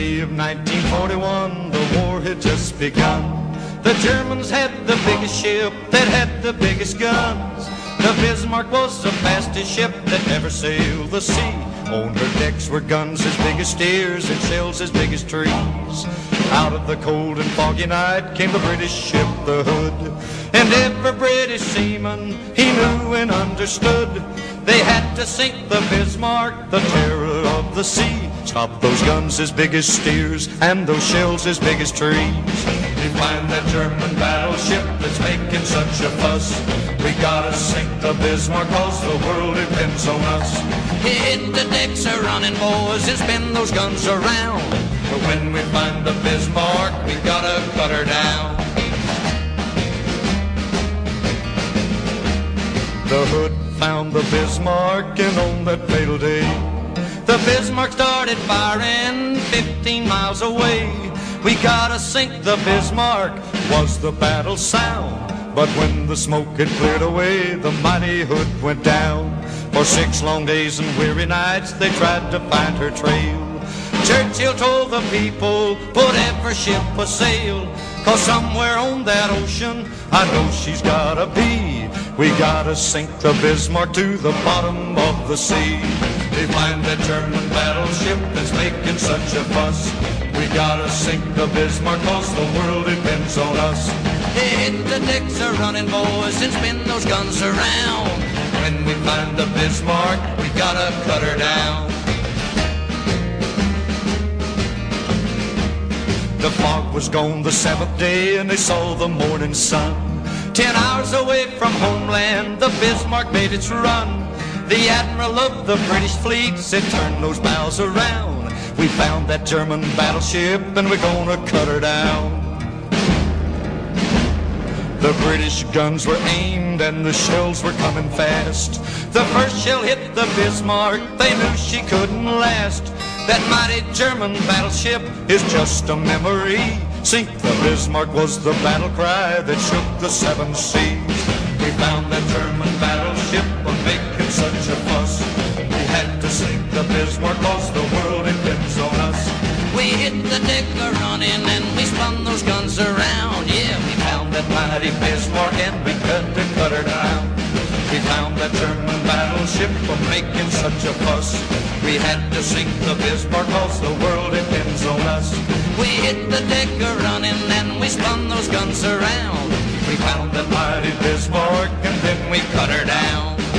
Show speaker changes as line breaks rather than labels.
41, the war had just begun. The Germans had the biggest ship that had the biggest guns. The Bismarck was the fastest ship that ever sailed the sea. On her decks were guns as big as steers and shells as big as trees. Out of the cold and foggy night came the British ship, the Hood. And every British seaman he knew and understood. They had to sink the Bismarck, the terror of the sea. Stop those guns as big as steers and those shells as big as trees. We find that German battleship that's making such a fuss. We gotta sink the Bismarck cause the world depends on us.
Hit the decks are running, boys, and spin those guns around.
But when we find the Bismarck, we gotta cut her down. The hood found the Bismarck, and on that fatal day, the Bismarck started firing 15 miles away. We gotta sink the Bismarck, was the battle sound. But when the smoke had cleared away, the mighty hood went down. For six long days and weary nights, they tried to find her trail. Churchill told the people, put every ship a sail. Cause somewhere on that ocean, I know she's gotta be. We gotta sink the Bismarck to the bottom of the sea. They find that German battleship that's making such a fuss. We gotta sink the Bismarck cause the world depends on us.
Hit the decks are running, boys, and spin those guns around.
When we find the Bismarck, we gotta cut her down. The fog was gone the seventh day and they saw the morning sun. Ten hours away from homeland, the Bismarck made its run. The admiral of the British fleet said, turn those bows around. We found that German battleship and we're gonna cut her down. The British guns were aimed and the shells were coming fast. The first shell hit the Bismarck, they knew she couldn't last. That mighty German battleship is just a memory. Sink the Bismarck was the battle cry that shook the seven seas. We found that German battleship the Bismarck cause the world depends on us.
We hit the deck a running and we spun those guns around. Yeah, we
found that mighty Bismarck and we cut to cut her down. We found that German battleship was making such a fuss. We had to sink the Bismarck cause the world depends on us.
We hit the deck a running and we spun those guns around.
We found that mighty Bismarck and then we cut her down.